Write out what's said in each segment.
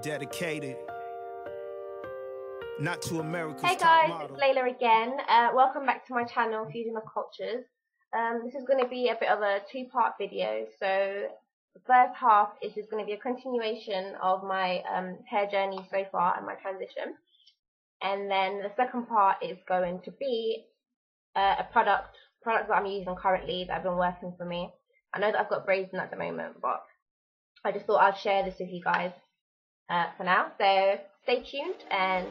dedicated not to America's Hey guys, it's Laila again. Uh, welcome back to my channel, Fusion of Cultures. Um, this is going to be a bit of a two-part video. So the first half is just going to be a continuation of my um, hair journey so far and my transition. And then the second part is going to be uh, a product product that I'm using currently that I've been working for me. I know that I've got braids in at the moment, but I just thought I'd share this with you guys uh, for now. So stay tuned and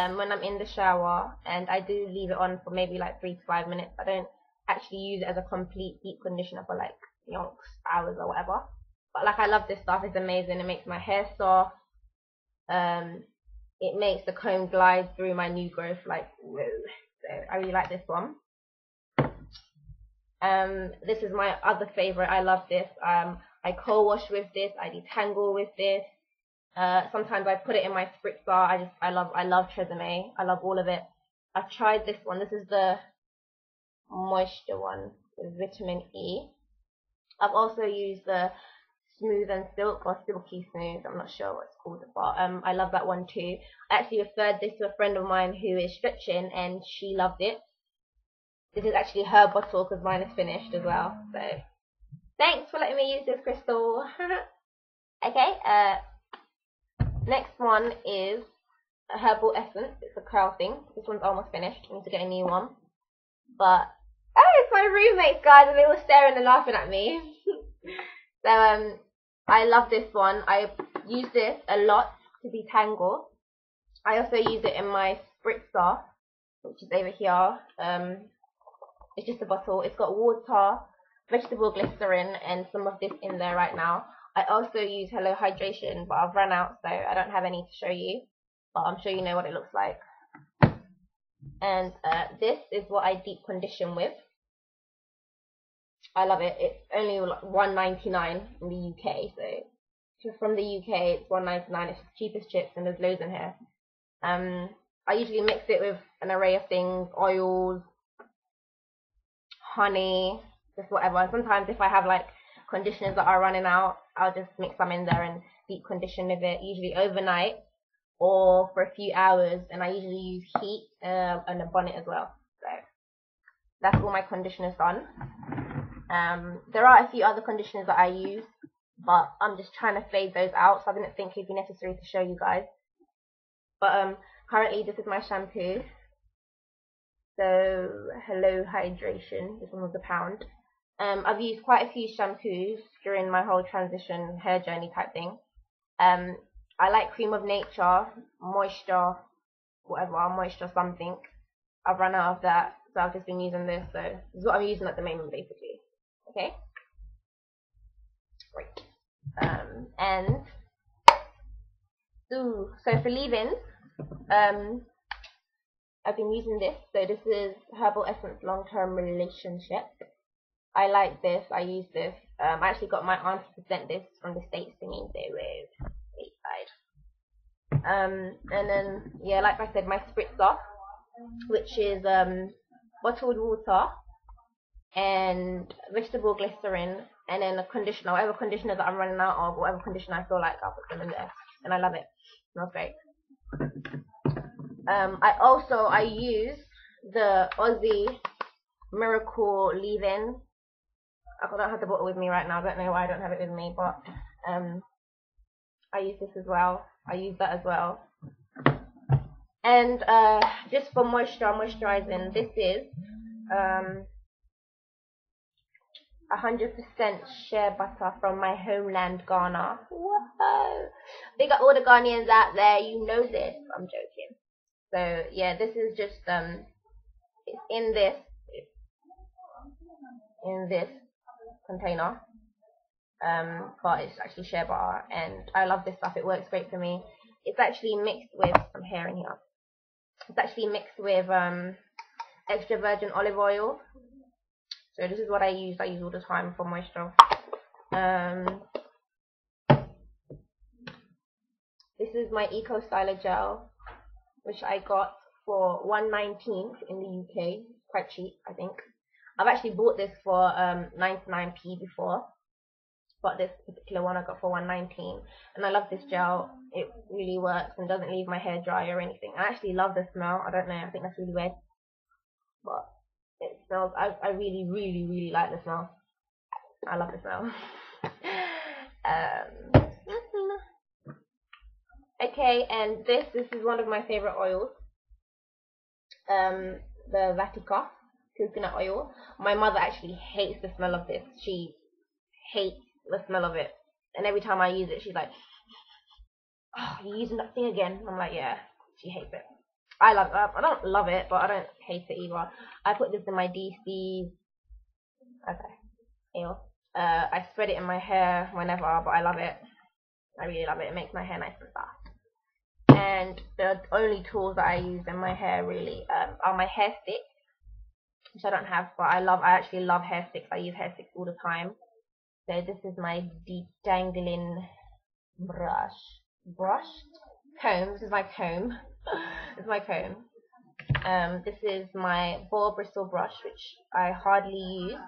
um, when I'm in the shower and I do leave it on for maybe like three to five minutes. I don't actually use it as a complete deep conditioner for like yonks hours or whatever. But like I love this stuff, it's amazing. It makes my hair soft. Um, it makes the comb glide through my new growth like whoa. So I really like this one. Um, this is my other favorite. I love this. Um, I co-wash with this. I detangle with this. Uh, sometimes I put it in my spritzer. I just I love I love Tresemme. I love all of it. I've tried this one. This is the moisture one vitamin E. I've also used the smooth and silk or silky smooth. I'm not sure what it's called, but um I love that one too. I actually referred this to a friend of mine who is stretching and she loved it. This is actually her bottle because mine is finished as well. So thanks for letting me use this crystal. okay, uh Next one is a herbal essence. It's a curl thing. This one's almost finished. I need to get a new one. But oh, it's my roommates, guys, and they were staring and laughing at me. so um, I love this one. I use this a lot to detangle. I also use it in my spritzer, which is over here. Um, it's just a bottle. It's got water, vegetable glycerin, and some of this in there right now. I also use Hello Hydration, but I've run out, so I don't have any to show you. But I'm sure you know what it looks like. And uh, this is what I deep condition with. I love it. It's only like 1.99 in the UK, so from the UK, it's 1.99. It's the cheapest chips, and there's loads in here. Um, I usually mix it with an array of things: oils, honey, just whatever. Sometimes if I have like conditioners that are running out, I'll just mix some in there and deep condition with it, usually overnight or for a few hours. And I usually use heat uh, and a bonnet as well. So that's all my conditioners done. Um, there are a few other conditioners that I use, but I'm just trying to fade those out, so I didn't think it'd be necessary to show you guys. But um, currently this is my shampoo. So Hello Hydration. This one was a pound. Um, I've used quite a few shampoos during my whole transition hair journey type thing. Um, I like Cream of Nature, Moisture, whatever, Moisture something. I've run out of that, so I've just been using this. So this is what I'm using at the moment, basically. Okay. Great. Um, and ooh, so for leave-ins, um, I've been using this. So this is Herbal Essence Long Term Relationship. I like this. I use this. Um, I actually got my auntie to send this from the States to me. They were stateside. Um, and then, yeah, like I said, my spritzer, which is um, bottled water, and vegetable glycerin and then a conditioner, whatever conditioner that I'm running out of, whatever conditioner I feel like, I'll put them in there. And I love it. It smells great. Um, I also, I use the Aussie Miracle leave-in. I don't have the bottle with me right now. I don't know why I don't have it with me, but um, I use this as well. I use that as well. And uh, just for moisture, moisturizing, this is um, 100% shea butter from my homeland, Ghana. Whoa! Big up all the Ghanaians out there. You know this. I'm joking. So yeah, this is just um, it's in this, in this container. Um, but it's actually shea butter, and I love this stuff. It works great for me. It's actually mixed with some hair in here. It's actually mixed with um, extra virgin olive oil so this is what I use. I use all the time for moisture. Um, this is my Eco Styler gel, which I got for 119 in the UK. Quite cheap, I think. I've actually bought this for um, 99p before, but this particular one I got for 119, and I love this gel. It really works and doesn't leave my hair dry or anything. I actually love the smell. I don't know. I think that's really weird, but it smells. I I really really really like the smell. I love the smell. um, okay, and this this is one of my favorite oils. Um, the Vatika coconut oil. My mother actually hates the smell of this. She hates the smell of it, and every time I use it, she's like, "Oh, you're using that thing again." I'm like, "Yeah." She hates it. I love it. I don't love it, but I don't hate it either. I put this in my DC. Okay. Ew. Uh, I spread it in my hair whenever, but I love it. I really love it. It makes my hair nice and soft. And the only tools that I use in my hair really um, are my hair sticks, which I don't have, but I love. I actually love hair sticks. I use hair sticks all the time. So this is my detangling brush. Brush? Comb. This is my comb. is my comb. Um, this is my boar bristle brush, which I hardly use.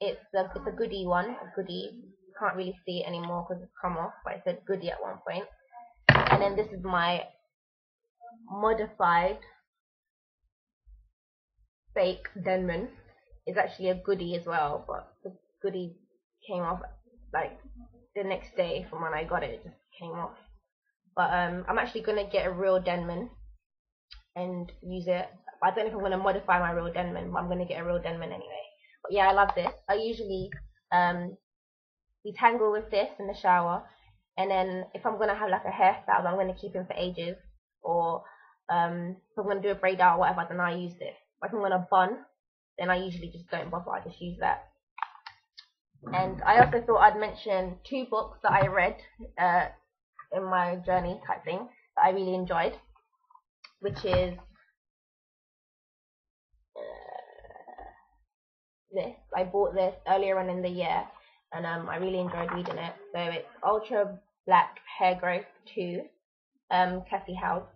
It's a, it's a Goody one, a Goody. Can't really see it anymore because it's come off, but it said Goody at one point. And then this is my modified fake Denman. is actually a Goody as well, but the Goody came off like the next day from when I got it. It just came off. But um, I'm actually gonna get a real Denman and use it. I don't know if I'm gonna modify my real Denman, but I'm gonna get a real Denman anyway. But yeah, I love this. I usually um, detangle with this in the shower, and then if I'm gonna have like a hairstyle I'm gonna keep in for ages, or um, if I'm gonna do a braid out or whatever, then I use this. If I'm gonna bun, then I usually just don't bother. I just use that. And I also thought I'd mention two books that I read uh, in my journey type thing that I really enjoyed, which is uh, this. I bought this earlier on in the year, and um, I really enjoyed reading it. So it's Ultra Black Hair Growth 2, um, Cathy Howse.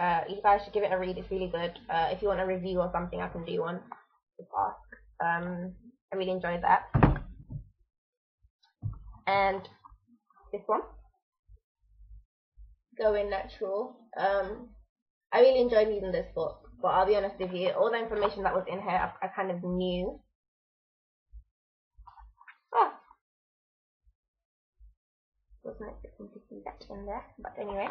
Uh, you guys should give it a read. It's really good. Uh, if you want a review or something, I can do one. Ask. Um, I really enjoyed that. And this one. Going Natural. Um, I really enjoyed reading this book, but I'll be honest with you, all the information that was in here, I, I kind of knew. Oh. Wasn't expecting to see that in there, but anyway.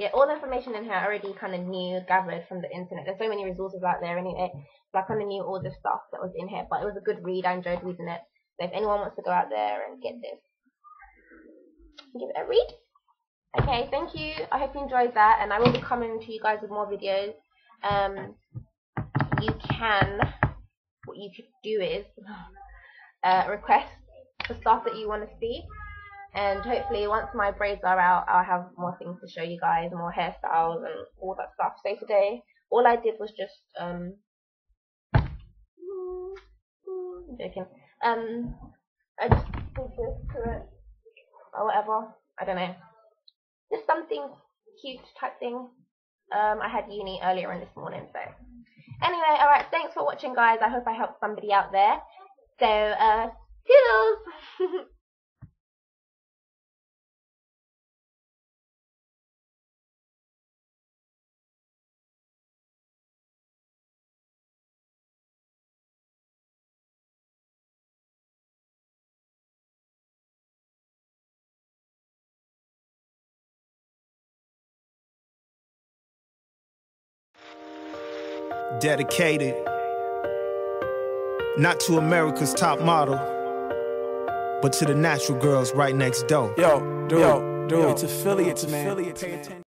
Yeah, all the information in here I already kind of knew, gathered from the internet. There's so many resources out there anyway, so I kind of knew all the stuff that was in here, but it was a good read. I enjoyed reading it. So if anyone wants to go out there and get this, give it a read. Okay, thank you. I hope you enjoyed that, and I will be coming to you guys with more videos. Um, you can, what you could do is uh, request the stuff that you want to see, and hopefully once my braids are out, I'll have more things to show you guys, more hairstyles and all that stuff. So today, all I did was just um, joking. Um, I just did this to it or whatever. I don't know. Just something cute type thing. Um, I had uni earlier in this morning, so anyway, all right. Thanks for watching, guys. I hope I helped somebody out there. So, uh, toodles. dedicated not to America's top model, but to the natural girls right next door. Yo, dude, yo, dude, it's affiliates, man. Pay attention.